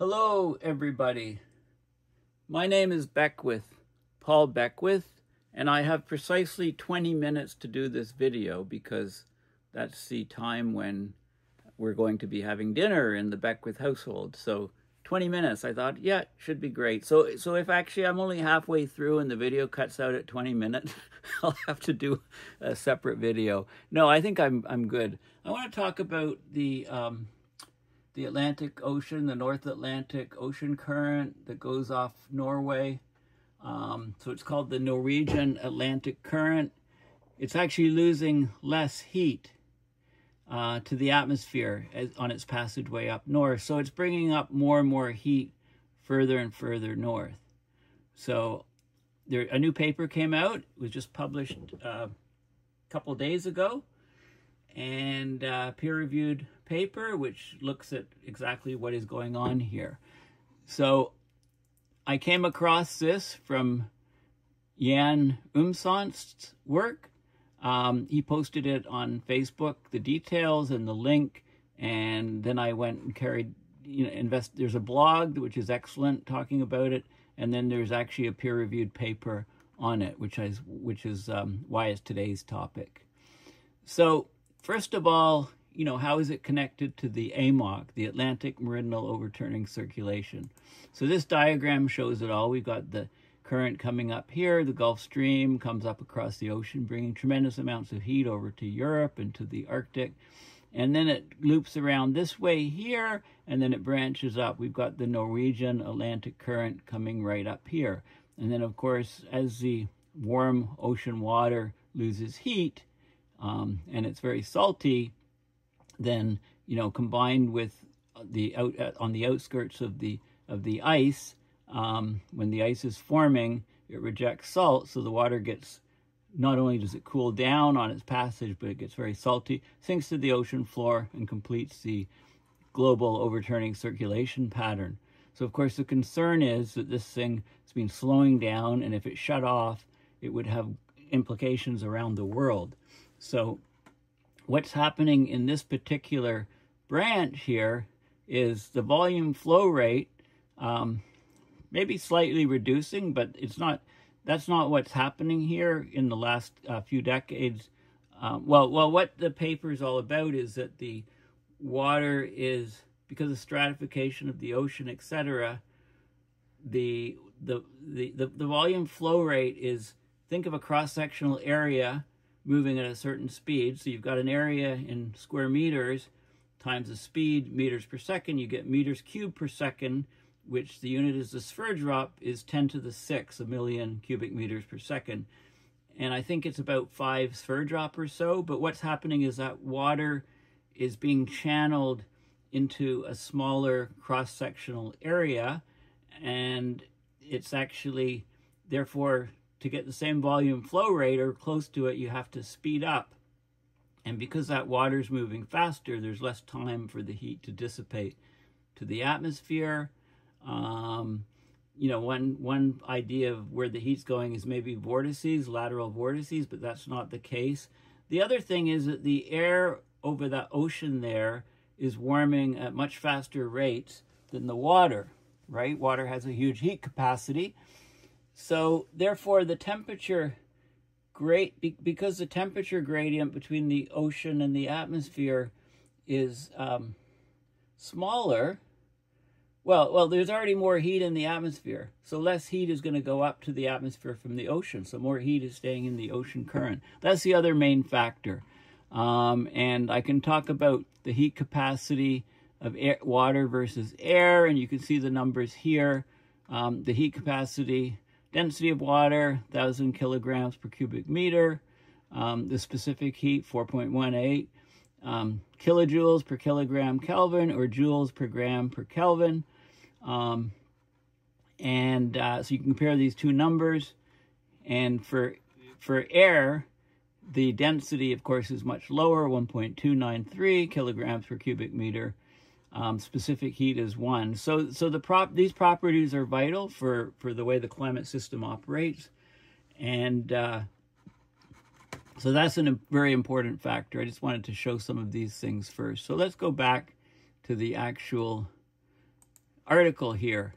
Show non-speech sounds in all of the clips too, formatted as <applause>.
Hello, everybody. My name is Beckwith, Paul Beckwith, and I have precisely 20 minutes to do this video because that's the time when we're going to be having dinner in the Beckwith household. So 20 minutes, I thought, yeah, should be great. So, so if actually I'm only halfway through and the video cuts out at 20 minutes, <laughs> I'll have to do a separate video. No, I think I'm, I'm good. I want to talk about the, um, the Atlantic Ocean, the North Atlantic Ocean current that goes off Norway. Um, so it's called the Norwegian Atlantic Current. It's actually losing less heat uh, to the atmosphere as, on its passageway up north. So it's bringing up more and more heat further and further north. So there, a new paper came out. It was just published uh, a couple days ago and uh, peer-reviewed paper, which looks at exactly what is going on here. So I came across this from Jan Umsonst's work. Um, he posted it on Facebook, the details and the link, and then I went and carried, you know, invest. There's a blog which is excellent talking about it, and then there's actually a peer-reviewed paper on it, which is which is um, why it's today's topic. So first of all, you know, how is it connected to the AMOC, the Atlantic Meridional Overturning Circulation? So this diagram shows it all. We've got the current coming up here. The Gulf Stream comes up across the ocean, bringing tremendous amounts of heat over to Europe and to the Arctic. And then it loops around this way here, and then it branches up. We've got the Norwegian Atlantic Current coming right up here. And then, of course, as the warm ocean water loses heat, um, and it's very salty, then you know combined with the out uh, on the outskirts of the of the ice um, when the ice is forming it rejects salt so the water gets not only does it cool down on its passage but it gets very salty sinks to the ocean floor and completes the global overturning circulation pattern. So of course the concern is that this thing has been slowing down and if it shut off it would have implications around the world. So what's happening in this particular branch here is the volume flow rate um, maybe slightly reducing, but it's not. That's not what's happening here in the last uh, few decades. Um, well, well, what the paper is all about is that the water is because of stratification of the ocean, etc. The, the the the the volume flow rate is think of a cross sectional area moving at a certain speed. So you've got an area in square meters times the speed, meters per second. You get meters cubed per second, which the unit is the Sverdrup, is 10 to the 6, a million cubic meters per second. And I think it's about 5 Sverdrup or so. But what's happening is that water is being channeled into a smaller cross-sectional area. And it's actually, therefore, to get the same volume flow rate or close to it, you have to speed up. And because that water's moving faster, there's less time for the heat to dissipate to the atmosphere. Um, you know, one, one idea of where the heat's going is maybe vortices, lateral vortices, but that's not the case. The other thing is that the air over the ocean there is warming at much faster rates than the water, right? Water has a huge heat capacity. So therefore the temperature great because the temperature gradient between the ocean and the atmosphere is um, smaller. Well, well, there's already more heat in the atmosphere, so less heat is going to go up to the atmosphere from the ocean. So more heat is staying in the ocean current. That's the other main factor. Um, and I can talk about the heat capacity of air, water versus air, and you can see the numbers here. Um, the heat capacity Density of water, 1,000 kilograms per cubic meter. Um, the specific heat, 4.18. Um, kilojoules per kilogram Kelvin or joules per gram per Kelvin. Um, and uh, so you can compare these two numbers. And for, for air, the density, of course, is much lower, 1.293 kilograms per cubic meter um, specific heat is one. So, so the prop these properties are vital for for the way the climate system operates, and uh, so that's a very important factor. I just wanted to show some of these things first. So let's go back to the actual article here.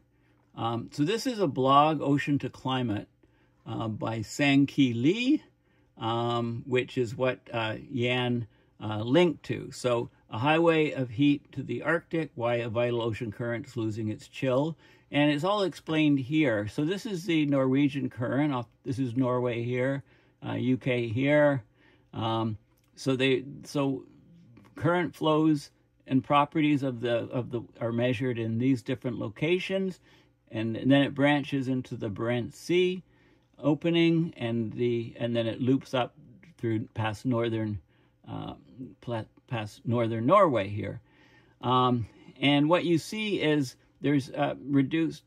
Um, so this is a blog, Ocean to Climate, uh, by Sang-Kee Lee, um, which is what uh, Yan uh, linked to. So a highway of heat to the Arctic, why a vital ocean current is losing its chill. And it's all explained here. So this is the Norwegian current. This is Norway here, UK uh, here. Um, so they so current flows and properties of the of the are measured in these different locations, and, and then it branches into the Barents Sea opening, and the and then it loops up through past northern uh, past northern Norway here. Um, and what you see is there's reduced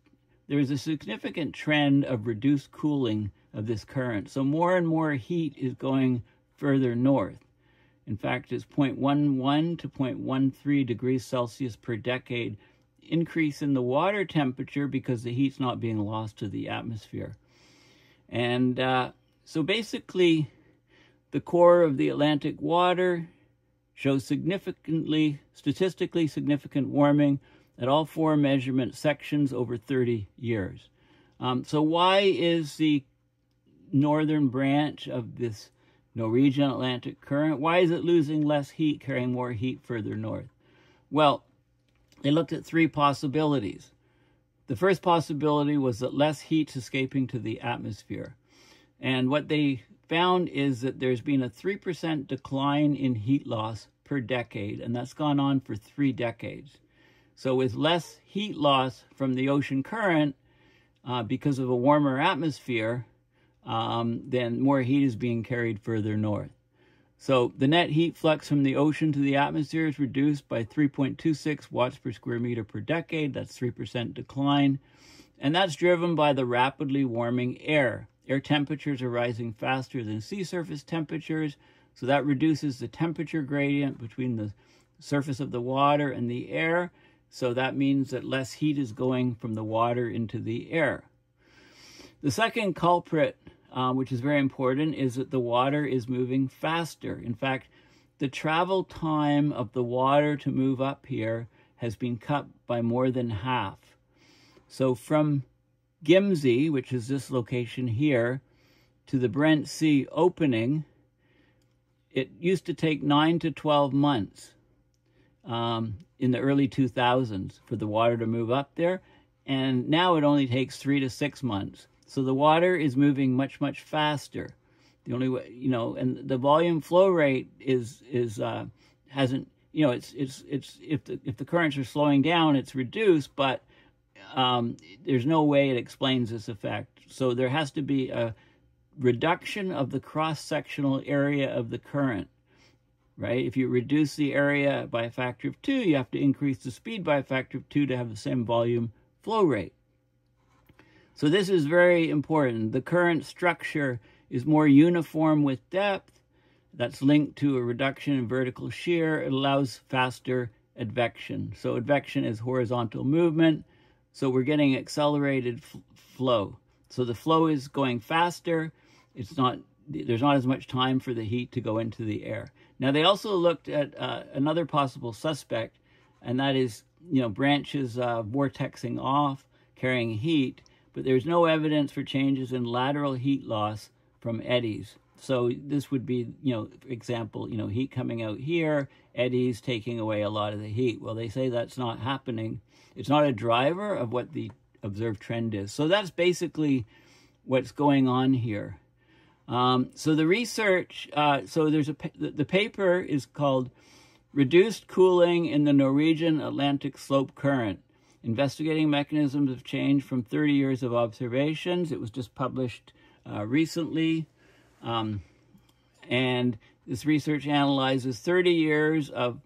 there's a significant trend of reduced cooling of this current. So more and more heat is going further north. In fact, it's 0.11 to 0.13 degrees Celsius per decade increase in the water temperature because the heat's not being lost to the atmosphere. And uh, so basically, the core of the Atlantic water shows significantly, statistically significant warming at all four measurement sections over 30 years. Um, so why is the northern branch of this Norwegian Atlantic current. Why is it losing less heat, carrying more heat further north? Well, they looked at three possibilities. The first possibility was that less heat's escaping to the atmosphere. And what they found is that there's been a 3% decline in heat loss per decade, and that's gone on for three decades. So with less heat loss from the ocean current, uh, because of a warmer atmosphere, um, then more heat is being carried further north. So the net heat flux from the ocean to the atmosphere is reduced by 3.26 watts per square meter per decade. That's 3% decline. And that's driven by the rapidly warming air. Air temperatures are rising faster than sea surface temperatures. So that reduces the temperature gradient between the surface of the water and the air. So that means that less heat is going from the water into the air. The second culprit um, which is very important, is that the water is moving faster. In fact, the travel time of the water to move up here has been cut by more than half. So from Gimsø, which is this location here, to the Barents Sea opening, it used to take 9 to 12 months um, in the early 2000s for the water to move up there. And now it only takes 3 to 6 months. So the water is moving much, much faster. The only way, you know, and the volume flow rate is, is, uh, hasn't, you know, it's, it's, it's, if the, if the currents are slowing down, it's reduced, but, um, there's no way it explains this effect. So there has to be a reduction of the cross-sectional area of the current, right? If you reduce the area by a factor of two, you have to increase the speed by a factor of two to have the same volume flow rate. So this is very important. The current structure is more uniform with depth. That's linked to a reduction in vertical shear. It allows faster advection. So advection is horizontal movement. So we're getting accelerated flow. So the flow is going faster. It's not there's not as much time for the heat to go into the air. Now they also looked at uh, another possible suspect, and that is you know branches uh, vortexing off, carrying heat but there's no evidence for changes in lateral heat loss from eddies. So this would be, you know, for example, you know, heat coming out here, eddies taking away a lot of the heat. Well, they say that's not happening. It's not a driver of what the observed trend is. So that's basically what's going on here. Um, so the research, uh, so there's a, the, paper is called Reduced Cooling in the Norwegian Atlantic Slope Current investigating mechanisms of change from 30 years of observations. It was just published uh, recently. Um, and this research analyzes 30 years of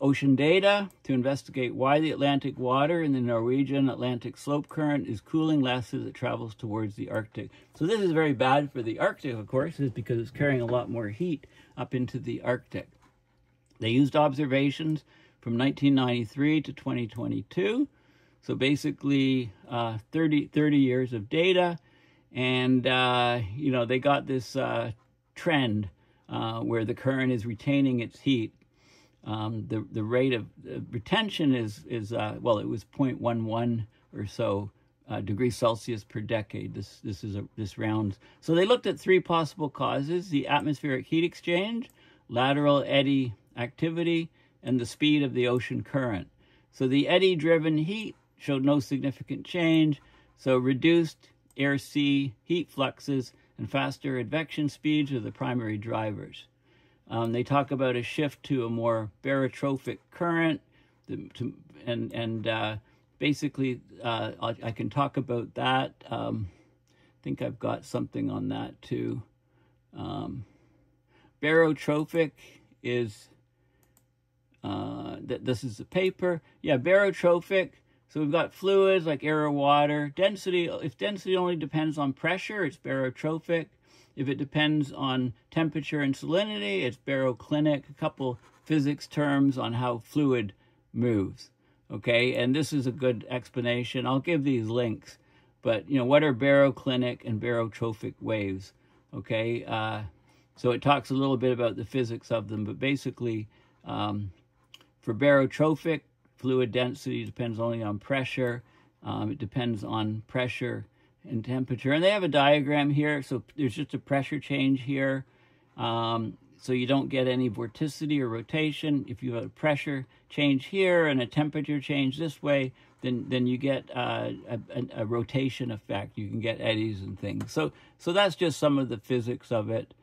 ocean data to investigate why the Atlantic water in the Norwegian Atlantic slope current is cooling less as it travels towards the Arctic. So this is very bad for the Arctic, of course, is because it's carrying a lot more heat up into the Arctic. They used observations from 1993 to 2022 so basically, uh, 30, 30 years of data, and uh, you know they got this uh, trend uh, where the current is retaining its heat. um, the the rate of retention is is uh, well, it was 0.11 or so uh, degrees Celsius per decade. This this is a this rounds. So they looked at three possible causes: the atmospheric heat exchange, lateral eddy activity, and the speed of the ocean current. So the eddy-driven heat showed no significant change. So reduced air-sea heat fluxes and faster advection speeds are the primary drivers. Um, they talk about a shift to a more barotrophic current, the, to, and and uh, basically uh, I, I, can talk about that. Um, I think I've got something on that too. Um, barotrophic is uh, that this is a paper. Yeah, barotrophic. So we've got fluids like air or water. Density, if density only depends on pressure, it's barotrophic. If it depends on temperature and salinity, it's baroclinic. A couple physics terms on how fluid moves. Okay, and this is a good explanation. I'll give these links. But, you know, what are baroclinic and barotrophic waves? Okay, uh, so it talks a little bit about the physics of them, but basically, um, for barotrophic, fluid density depends only on pressure. Um, it depends on pressure and temperature. And they have a diagram here. So there's just a pressure change here. Um, so you don't get any vorticity or rotation. If you have a pressure change here and a temperature change this way, then then you get uh, a, a, rotation effect. You can get eddies and things. So so that's just some of the physics of it.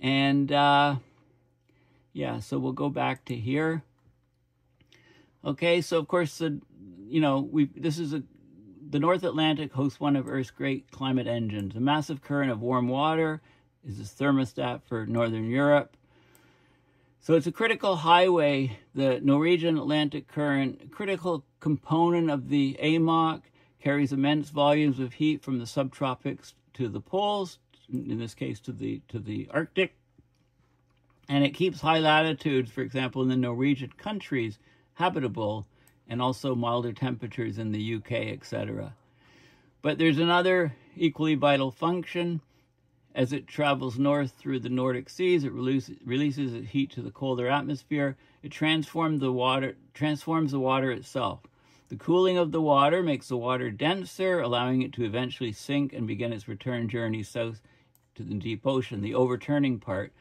And uh, yeah, so we'll go back to here. Okay, so of course the you know we this is a the North Atlantic hosts one of Earth's great climate engines. A massive current of warm water is a thermostat for Northern Europe. So it's a critical highway, the Norwegian Atlantic Current, critical component of the AMOC, carries immense volumes of heat from the subtropics to the poles, in this case to the to the Arctic. And it keeps high latitudes, for example, in the Norwegian countries, habitable and also milder temperatures in the UK, etc. But there's another equally vital function. As it travels north through the Nordic seas, it releases, releases heat to the colder atmosphere. It transforms the water transforms the water itself. The cooling of the water makes the water denser, allowing it to eventually sink and begin its return journey south to the deep ocean, the overturning part.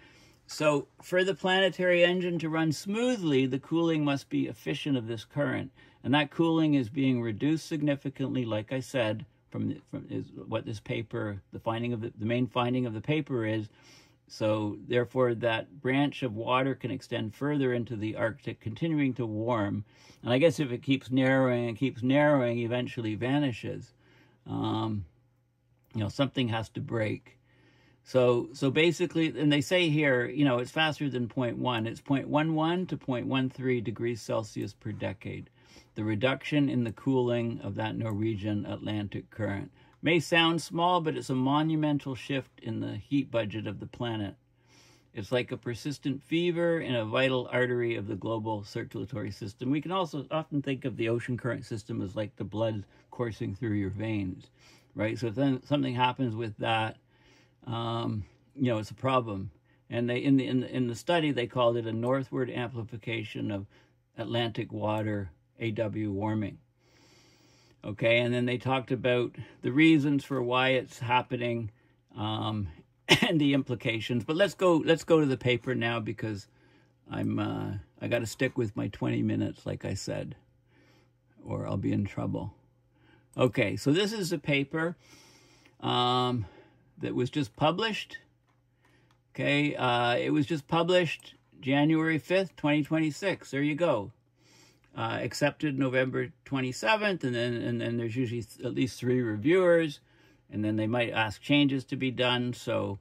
So, for the planetary engine to run smoothly, the cooling must be efficient of this current. And that cooling is being reduced significantly, like I said, from, from is what this paper, the finding of the, the main finding of the paper is. So, therefore, that branch of water can extend further into the Arctic, continuing to warm. And I guess if it keeps narrowing and keeps narrowing, eventually vanishes. Um, you know, something has to break. So so basically, and they say here, you know, it's faster than 0.1. It's 0.11 to 0.13 degrees Celsius per decade. The reduction in the cooling of that Norwegian Atlantic current may sound small, but it's a monumental shift in the heat budget of the planet. It's like a persistent fever in a vital artery of the global circulatory system. We can also often think of the ocean current system as like the blood coursing through your veins, right? So if then something happens with that, um, you know, it's a problem. And they in the, in the in the study they called it a northward amplification of Atlantic water AW warming. Okay, and then they talked about the reasons for why it's happening um, <coughs> and the implications. But let's go let's go to the paper now because I'm uh, I got to stick with my 20 minutes, like I said, or I'll be in trouble. Okay, so this is a paper. Um, that was just published. Okay, uh, it was just published January 5th, 2026. There you go. Uh, accepted November 27th, and then and then there's usually at least three reviewers, and then they might ask changes to be done. So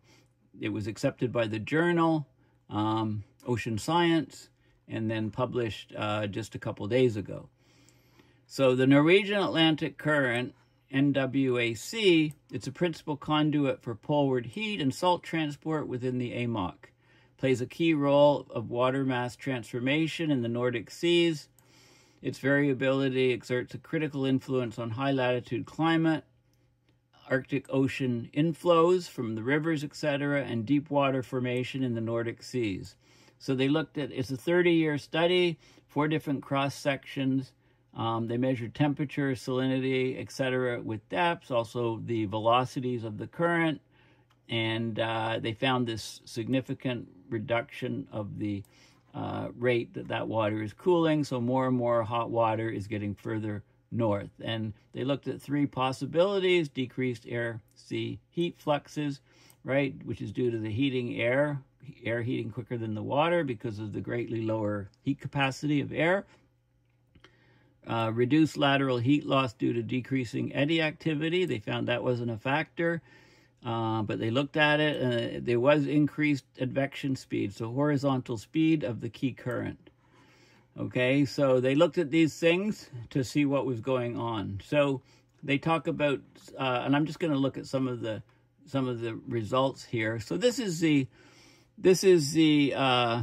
it was accepted by the journal um, Ocean Science, and then published uh, just a couple days ago. So the Norwegian Atlantic Current NWAC, it's a principal conduit for poleward heat and salt transport within the AMOC. Plays a key role of water mass transformation in the Nordic seas. Its variability exerts a critical influence on high latitude climate, Arctic Ocean inflows from the rivers, etc., and deep water formation in the Nordic seas. So they looked at, it's a 30-year study, four different cross-sections. Um, they measured temperature, salinity, etc. with depths, also the velocities of the current, and uh, they found this significant reduction of the uh, rate that that water is cooling. So more and more hot water is getting further north. And they looked at three possibilities, decreased air sea heat fluxes, right, which is due to the heating air, air heating quicker than the water because of the greatly lower heat capacity of air. Uh, reduced lateral heat loss due to decreasing eddy activity. They found that wasn't a factor. Uh, but they looked at it and there was increased advection speed, so horizontal speed of the key current. Okay, so they looked at these things to see what was going on. So they talk about, uh, and I'm just going to look at some of the some of the results here. So this is the this is the uh,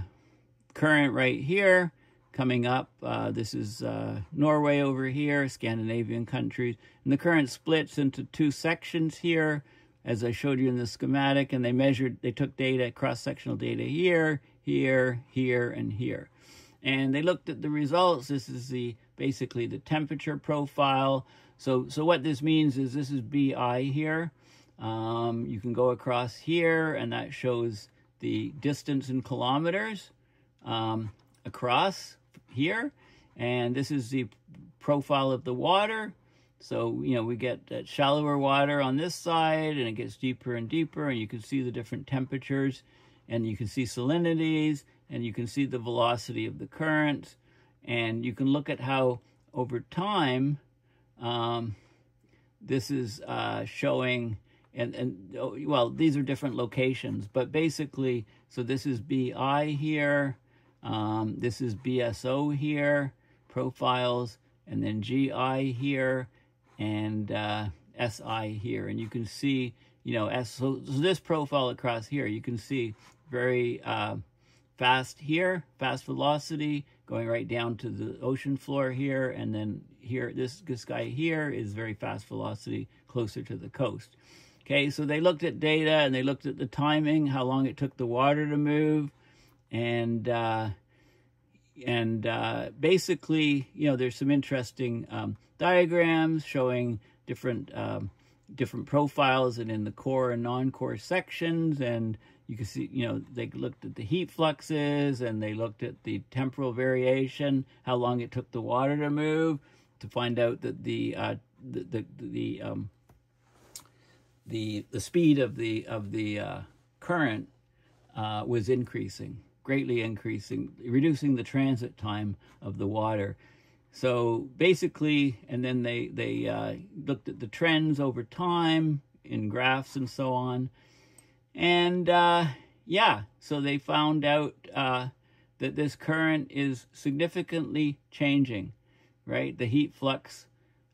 current right here coming up. Uh, this is uh, Norway over here, Scandinavian countries, and the current splits into two sections here as I showed you in the schematic, and they measured, they took data, cross-sectional data here, here, here, and here. And they looked at the results. This is the basically the temperature profile. So, so what this means is this is BI here. Um, you can go across here, and that shows the distance in kilometers um, across here. And this is the profile of the water. So, you know, we get that shallower water on this side and it gets deeper and deeper and you can see the different temperatures and you can see salinities and you can see the velocity of the current and you can look at how over time um, this is uh, showing and, and oh, well, these are different locations, but basically, so this is BI here, um, this is BSO here, profiles, and then GI here, and uh, SI here. And you can see, you know, S, so, so this profile across here, you can see very uh, fast here, fast velocity, going right down to the ocean floor here. And then here, this, this guy here is very fast velocity closer to the coast. Okay, so they looked at data and they looked at the timing, how long it took the water to move, and uh, and uh, basically, you know, there's some interesting um, diagrams showing different um, different profiles and in the core and non-core sections, and you can see, you know, they looked at the heat fluxes and they looked at the temporal variation, how long it took the water to move, to find out that the uh, the the, the um, the the speed of the of the uh, current uh, was increasing greatly increasing, reducing the transit time of the water. So basically, and then they, they uh, looked at the trends over time in graphs and so on. And uh, yeah, so they found out uh, that this current is significantly changing, right? The heat flux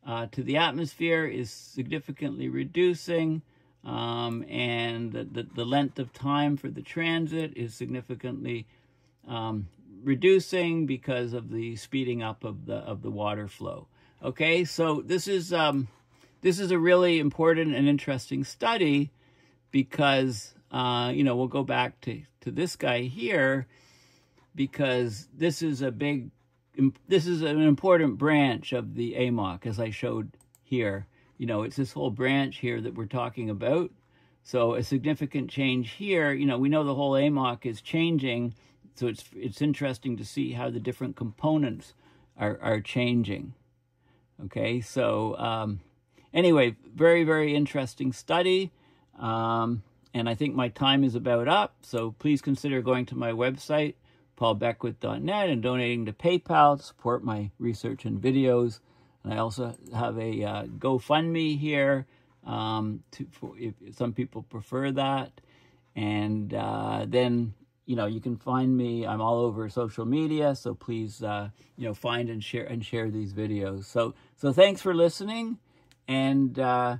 uh, to the atmosphere is significantly reducing um, and the, the, length of time for the transit is significantly um, reducing because of the speeding up of the of the water flow. Okay, so this is um, this is a really important and interesting study because uh, you know we'll go back to to this guy here because this is a big this is an important branch of the AMOC as I showed here you know, it's this whole branch here that we're talking about. So a significant change here, you know, we know the whole AMOC is changing. So it's it's interesting to see how the different components are, are changing. Okay, so um, anyway, very, very interesting study. Um, and I think my time is about up. So please consider going to my website, paulbeckwith.net, and donating to PayPal to support my research and videos. And I also have a uh, GoFundMe here um, to, for if some people prefer that. And uh, then, you know, you can find me. I'm all over social media, so please, uh, you know, find and share and share these videos. So, so thanks for listening, and uh,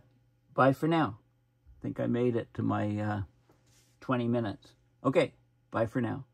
bye for now. I think I made it to my uh, 20 minutes. Okay, bye for now.